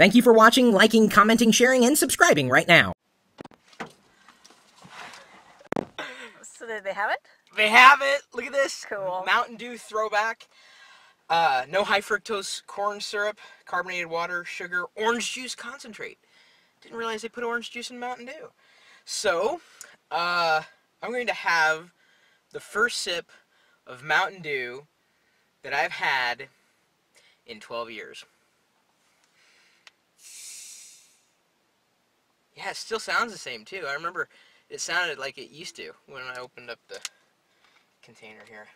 Thank you for watching, liking, commenting, sharing, and subscribing right now. So did they have it? They have it. Look at this. Cool. Mountain Dew throwback. Uh, no high fructose corn syrup, carbonated water, sugar, orange juice concentrate. Didn't realize they put orange juice in Mountain Dew. So, uh, I'm going to have the first sip of Mountain Dew that I've had in 12 years. Yeah, it still sounds the same too. I remember it sounded like it used to when I opened up the container here.